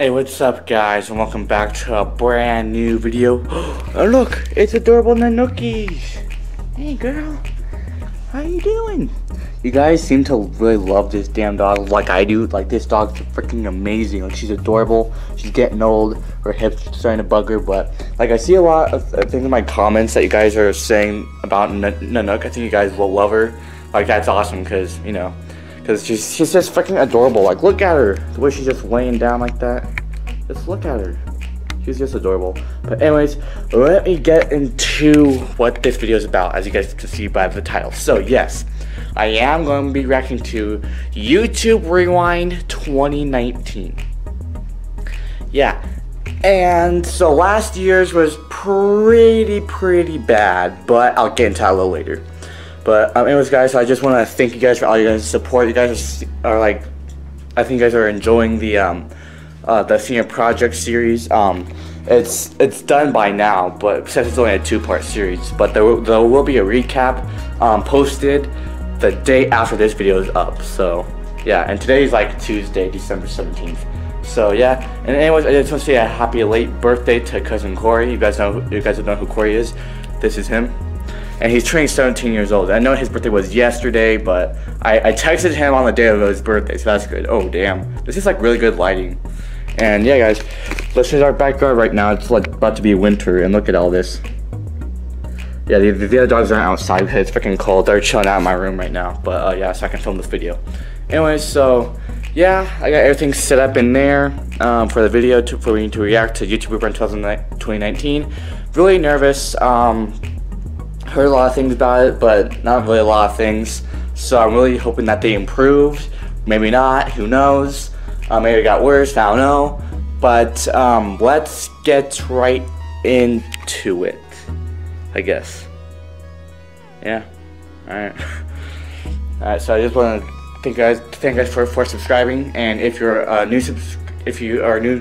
Hey, what's up guys, and welcome back to a brand new video. oh look, it's adorable Nanookies! Hey girl, how you doing? You guys seem to really love this damn dog like I do. Like this dog's freaking amazing. Like she's adorable. She's getting old. Her hips starting to bug her. But like I see a lot of things in my comments that you guys are saying about Nanook. I think you guys will love her. Like that's awesome because you know, because she's she's just freaking adorable. Like look at her, the way she's just laying down like that. Just look at her. She's just adorable. But anyways, let me get into what this video is about, as you guys can see by the title. So yes. I am going to be reacting to YouTube Rewind 2019. Yeah, and so last year's was pretty, pretty bad, but I'll get into that a little later. But um, anyways, guys, so I just want to thank you guys for all your guys' support. You guys are, like, I think you guys are enjoying the um, uh, the senior project series. Um, it's it's done by now, but since it's only a two-part series, but there, there will be a recap um, posted the day after this video is up. So yeah, and today is like Tuesday, December 17th. So yeah, and anyways, I just want to say a happy late birthday to cousin Corey. You guys know, you guys know who Corey is. This is him, and he's turning 17 years old. I know his birthday was yesterday, but I, I texted him on the day of his birthday, so that's good. Oh damn, this is like really good lighting. And yeah, guys, this is our backyard right now. It's like about to be winter, and look at all this. Yeah, the, the other dogs aren't outside because it's freaking cold. They're chilling out in my room right now. But uh, yeah, so I can film this video. Anyways, so yeah, I got everything set up in there um, for the video to, for me to react to YouTube Rewind 2019. Really nervous. Um, heard a lot of things about it, but not really a lot of things. So I'm really hoping that they improved. Maybe not. Who knows? Uh, maybe it got worse. I don't know. But um, let's get right into it. I guess. Yeah. Alright. Alright, so I just want to thank you guys thank you guys for, for subscribing and if you're a new subs if you are new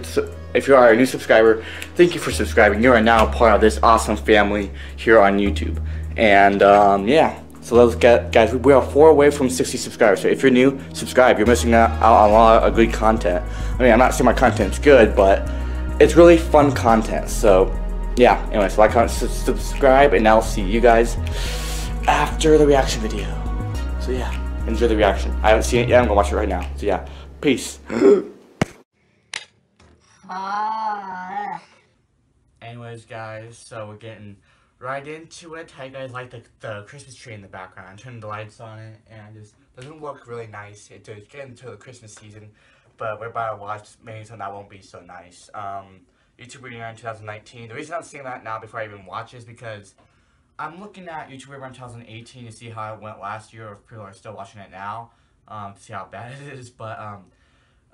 if you are a new subscriber, thank you for subscribing. You are now part of this awesome family here on YouTube. And um, yeah, so let's get guys. We are four away from 60 subscribers. So if you're new, subscribe. You're missing out on a lot of good content. I mean, I'm not saying my content's good, but it's really fun content. So yeah, anyway, so like, comment, subscribe, and I'll see you guys after the reaction video. So yeah, enjoy the reaction. I haven't seen it yet, I'm gonna watch it right now. So yeah, peace. Anyways, guys, so we're getting right into it. How you guys like the, the Christmas tree in the background? Turning the lights on it, and it just doesn't look really nice. It does get into the Christmas season, but we're about to watch maybe something that won't be so nice. Um, YouTube Rewind 2019. The reason I'm seeing that now before I even watch is because I'm looking at YouTube Rewind 2018 to see how it went last year, or if people are still watching it now, um, to see how bad it is. But um,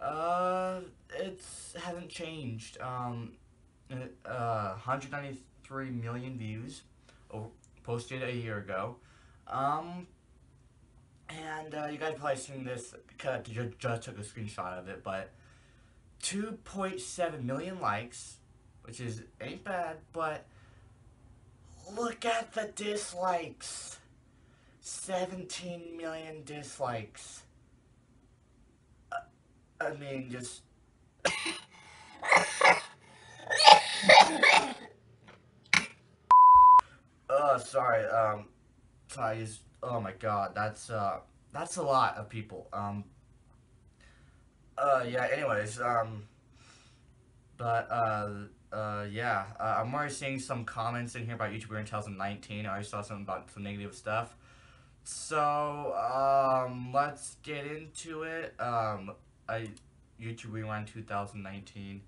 uh, it hasn't changed. Um, uh, 193 million views posted a year ago. Um, and uh, you guys probably seen this because I just took a screenshot of it, but 2.7 million likes, which is ain't bad, but look at the dislikes. 17 million dislikes. Uh, I mean, just... oh, sorry, um, I just, oh my god, that's, uh, that's a lot of people, um, uh, yeah, anyways, um, but, uh, uh, yeah, uh, I'm already seeing some comments in here about YouTube Rewind 2019, I already saw some about some negative stuff, so, um, let's get into it, um, I, YouTube Rewind 2019,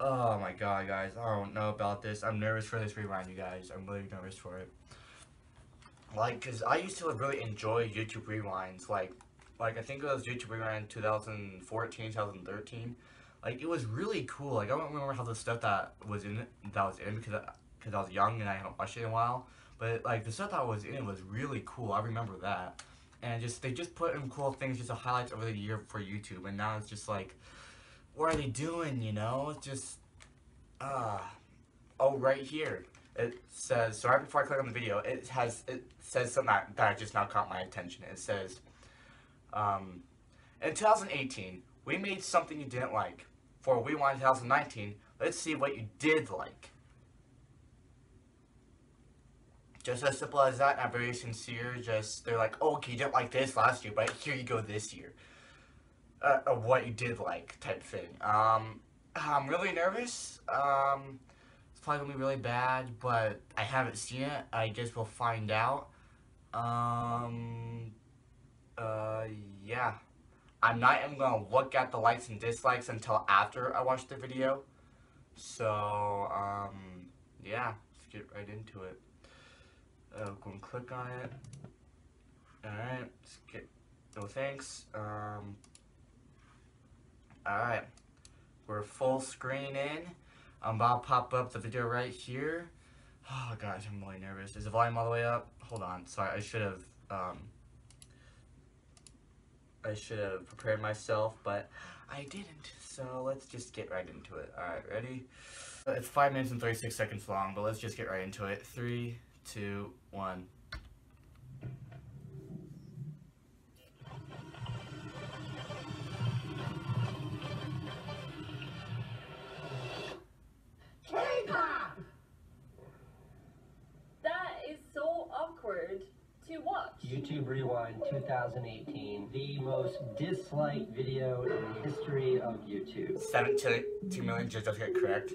oh my god, guys, I don't know about this, I'm nervous for this rewind, you guys, I'm really nervous for it, like, because I used to really enjoy YouTube Rewinds, like, like I think it was YouTube Rewind 2014, 2013. Like it was really cool. Like I don't remember how the stuff that was in that was in because because I, I was young and I haven't watched it in a while. But like the stuff that was in was really cool. I remember that. And just they just put in cool things, just the highlights over the year for YouTube. And now it's just like, what are they doing, you know? Just, uh, oh, right here. It says, so right before I click on the video, it has, it says something that, that just now caught my attention. It says, um, in 2018, we made something you didn't like. For Rewind 2019, let's see what you did like. Just as simple as that, not very sincere, just, they're like, oh, okay, you didn't like this last year, but here you go this year uh, of what you did like type thing. Um, ah, I'm really nervous. Um, it's probably gonna be really bad, but I haven't seen it. I guess we'll find out. Um, uh, yeah. I'm not even gonna look at the likes and dislikes until after I watch the video. So, um, yeah, let's get right into it. Uh, click on it. Alright, skip. No thanks. Um, Alright, we're full screen in. I'm about to pop up the video right here. Oh gosh, I'm really nervous. Is the volume all the way up? Hold on. Sorry, I should have, um, I should have prepared myself, but I didn't. So let's just get right into it. Alright, ready? It's 5 minutes and 36 seconds long, but let's just get right into it. Three, two, one. 2018, the most disliked video in the history of YouTube. 17 million just get correct.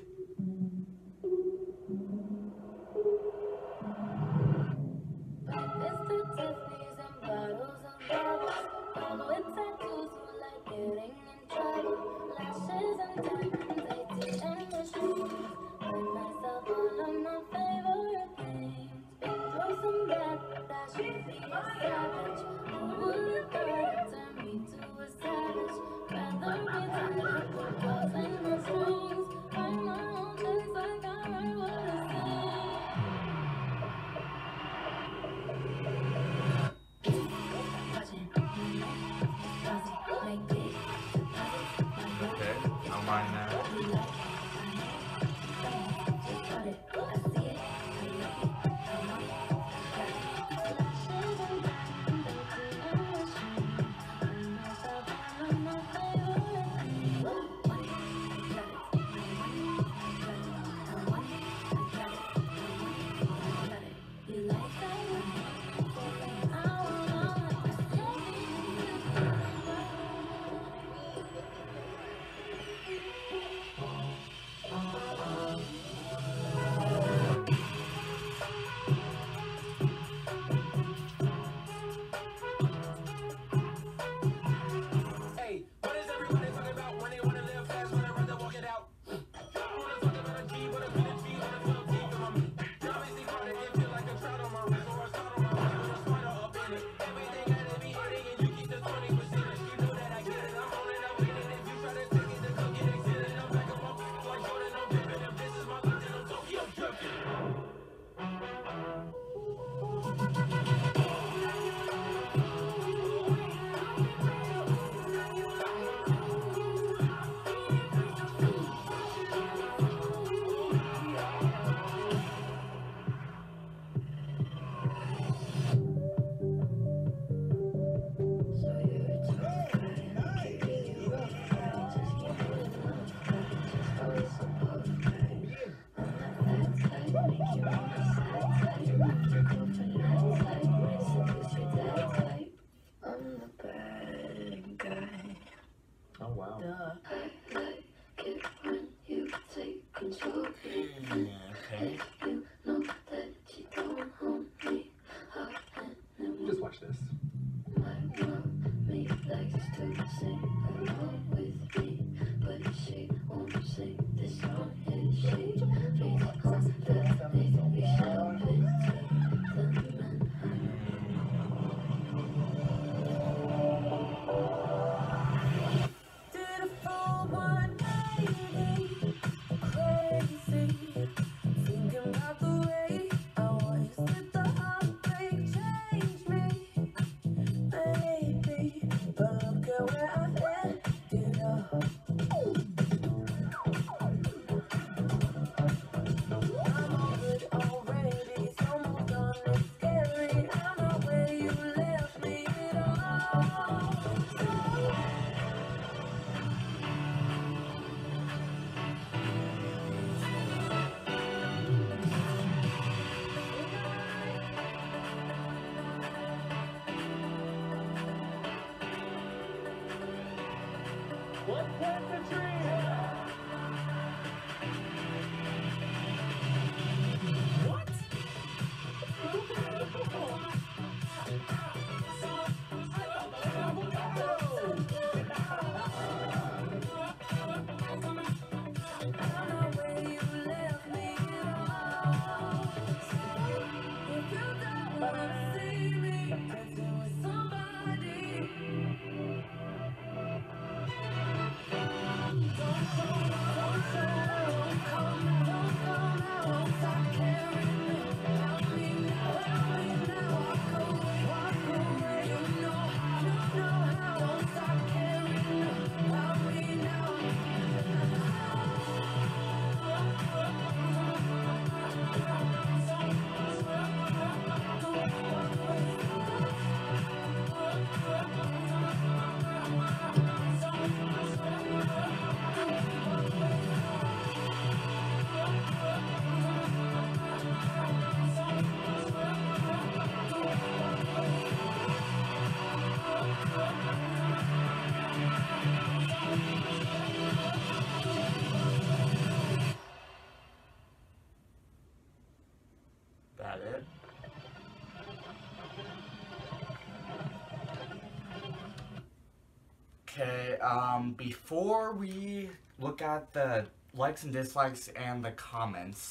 Um, before we look at the likes and dislikes and the comments,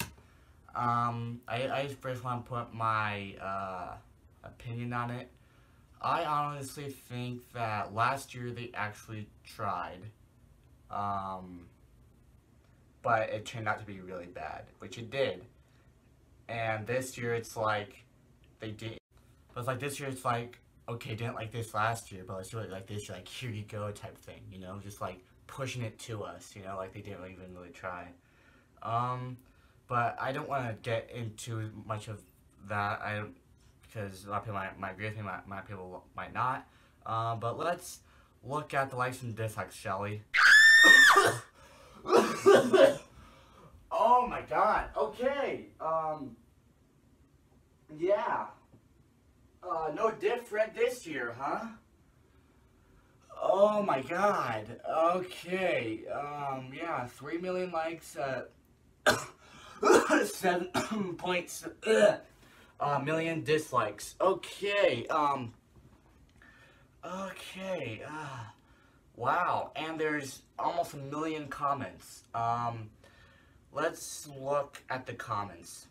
um, I, I first want to put my, uh, opinion on it. I honestly think that last year they actually tried, um, but it turned out to be really bad, which it did. And this year it's like, they did, but it's like this year it's like, okay, didn't like this last year, but let's do it like this, like here you go type thing, you know, just like pushing it to us, you know, like they didn't even really try. Um, but I don't want to get into much of that, I because a lot of people might, might agree with me, might, might people might not. Um, but let's look at the likes and dislikes, shall we? oh my god, okay, um, yeah. Uh, no this year, huh? Oh my god. Okay. Um, yeah, 3 million likes, uh, 7 points, uh, million dislikes. Okay, um, okay, uh, wow. And there's almost a million comments. Um, let's look at the comments.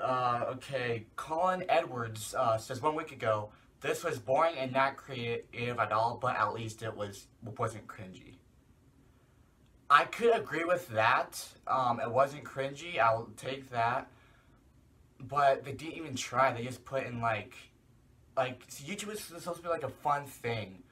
Uh, okay, Colin Edwards uh, says one week ago, this was boring and not creative at all, but at least it was wasn't cringy. I could agree with that. Um, it wasn't cringy. I'll take that. But they didn't even try. They just put in like, like YouTube is supposed to be like a fun thing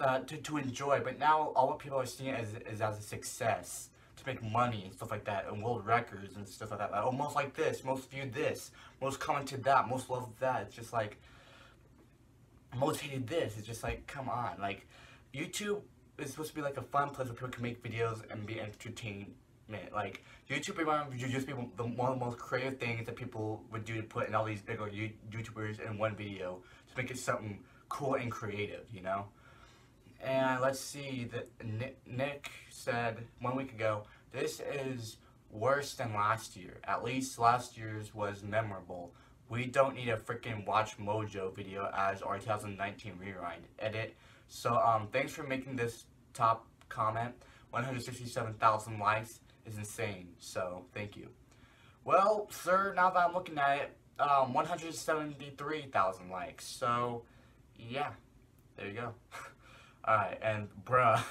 uh, to to enjoy. But now all what people are seeing it as is as a success to make money and stuff like that, and world records and stuff like that. Like, oh, most like this, most viewed this, most commented that, most loved that. It's just like most hated this. It's just like, come on, like YouTube is supposed to be like a fun place where people can make videos and be entertainment. Like YouTube would just be the one of the most creative things that people would do to put in all these bigger YouTubers in one video to make it something cool and creative, you know. And let's see Nick, Nick said one week ago, this is worse than last year. At least last year's was memorable. We don't need a freaking Watch Mojo video as our 2019 rewind edit. So um, thanks for making this top comment. 167,000 likes is insane. So thank you. Well, sir, now that I'm looking at it, um, 173,000 likes. So yeah, there you go. Alright, and bruh,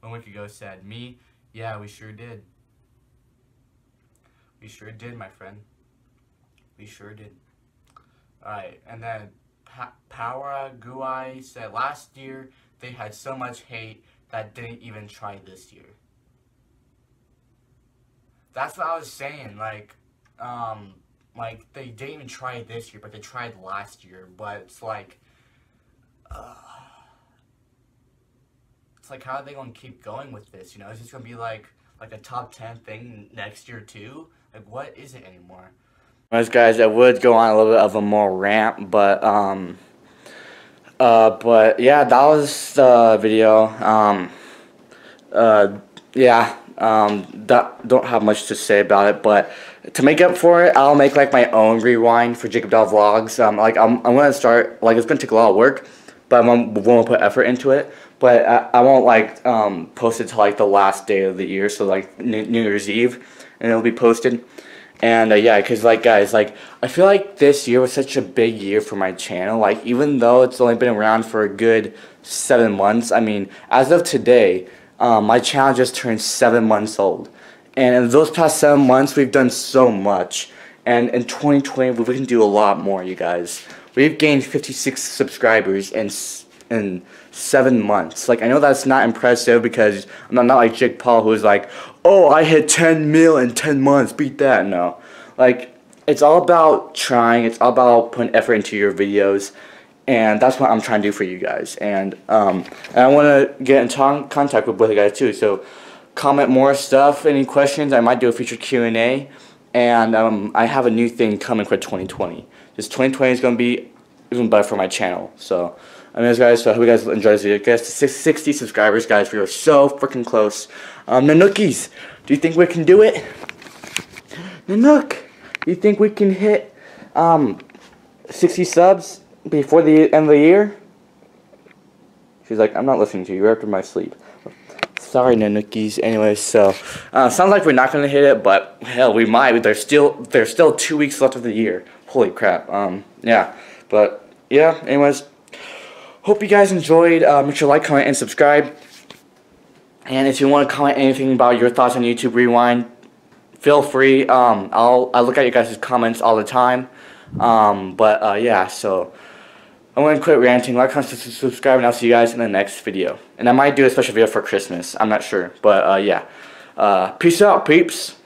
one week ago said, me, yeah, we sure did. We sure did, my friend. We sure did. Alright, and then pa- Power Gui said last year they had so much hate that didn't even try this year. That's what I was saying, like, um, like they didn't even try this year, but they tried last year. But it's like, uh, like how are they gonna keep going with this? You know, it's just gonna be like like a top ten thing next year too. Like, what is it anymore? Anyways, guys, I would go on a little bit of a more rant, but um, Uh, but yeah, that was the video. Um, uh, yeah, um, that, don't have much to say about it, but to make up for it, I'll make like my own rewind for Jacob Doll Vlogs. Um, like I'm, I'm gonna start, like it's gonna take a lot of work, but I'm gonna put effort into it. But I, I won't like um, post it to like the last day of the year, so like New, New Year's Eve, and it'll be posted. And uh, yeah, because like guys, like I feel like this year was such a big year for my channel. Like even though it's only been around for a good seven months, I mean, as of today, um, my channel just turned seven months old. And in those past seven months, we've done so much. And in 2020, we can do a lot more, you guys. We've gained 56 subscribers s- in seven months. Like I know that's not impressive because I'm not, not like Jake Paul who's like, oh, I hit 10 mil in 10 months. Beat that. No, like it's all about trying. It's all about putting effort into your videos. And that's what I'm trying to do for you guys. And um, and I want to get in contact with both of you guys too. So comment more stuff. Any questions? I might do a future Q and um, I have a new thing coming for 2020. This 2020 is gonna be even better for my channel. So, anyways, guys, so I hope you guys enjoy this video. Guys, to 60 subscribers, guys, we are so freaking close. Um, Nanookies, do you think we can do it? Nanook, do you think we can hit um 60 subs before the end of the year? She's like, I'm not listening to you. You're after my sleep. Sorry, Nanookies. Anyways, so uh, sounds like we're not gonna hit it, but hell, we might. There's still there's still two weeks left of the year. Holy crap. Um, yeah, but yeah. Anyways, hope you guys enjoyed. Uh, make sure to like, comment, and subscribe. And if you want to comment anything about your thoughts on YouTube Rewind, feel free. Um, I'll I look at you guys' comments all the time. Um, but uh, yeah, so I'm gonna quit ranting. Like, comment, subscribe, and I'll see you guys in the next video. And I might do a special video for Christmas. I'm not sure, but uh, yeah. Uh, peace out, peeps.